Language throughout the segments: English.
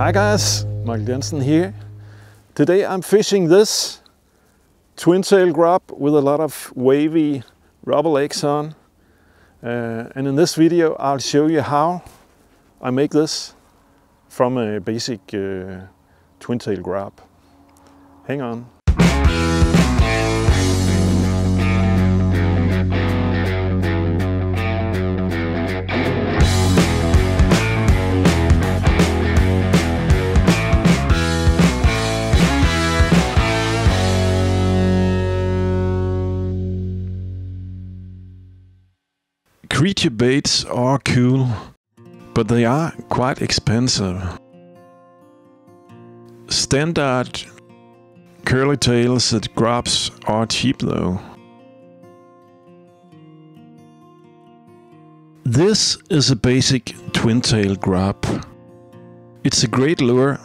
Hi guys, Michael Jensen here. Today I'm fishing this twin tail grub with a lot of wavy rubber legs on. Uh, and in this video I'll show you how I make this from a basic uh, twin tail grub. Hang on. Creature baits are cool, but they are quite expensive. Standard curly tails at grubs are cheap though. This is a basic twin tail grub. It's a great lure,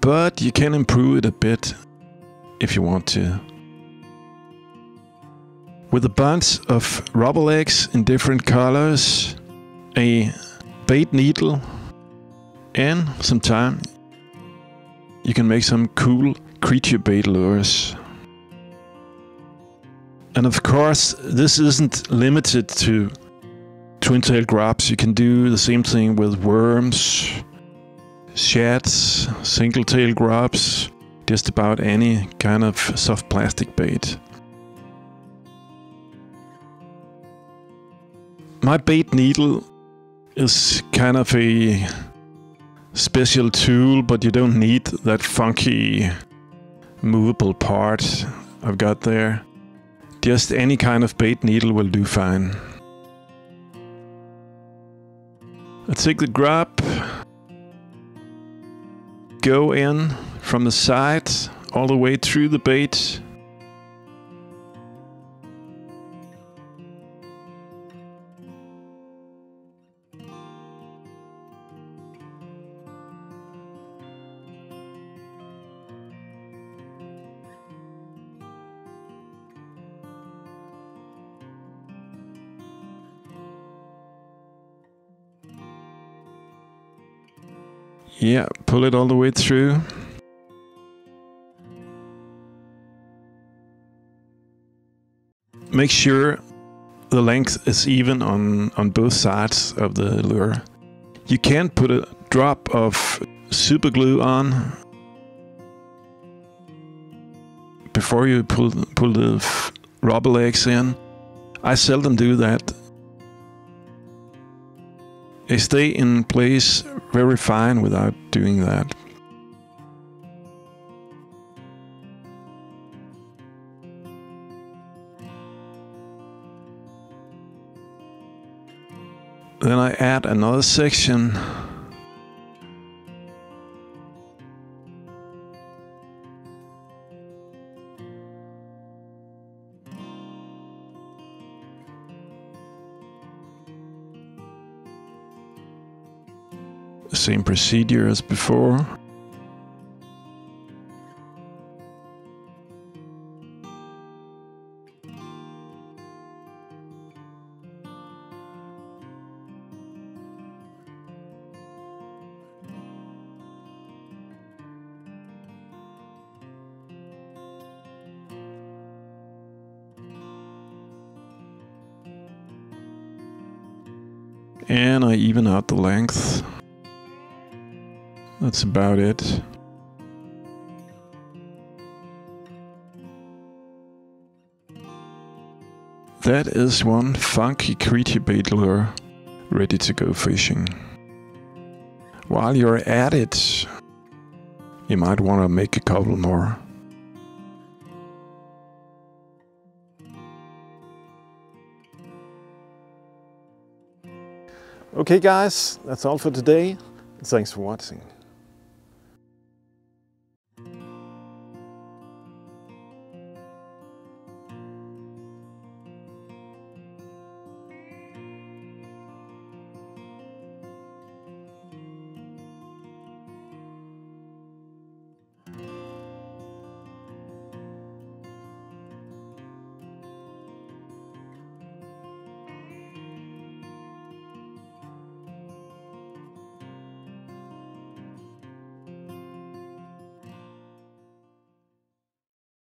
but you can improve it a bit if you want to with a bunch of rubber legs in different colors, a bait needle, and some time, you can make some cool creature bait lures. And of course, this isn't limited to twin tail grubs. You can do the same thing with worms, shads, single tail grubs, just about any kind of soft plastic bait. My bait needle is kind of a special tool, but you don't need that funky movable part I've got there. Just any kind of bait needle will do fine. I take the grub, go in from the side all the way through the bait Yeah, pull it all the way through. Make sure the length is even on, on both sides of the lure. You can put a drop of super glue on before you pull, pull the rubber legs in. I seldom do that they stay in place very fine without doing that. Then I add another section Same procedure as before. and I even out the length. That's about it. That is one funky creature bait lure ready to go fishing. While you're at it, you might want to make a couple more. Okay guys, that's all for today. Thanks for watching.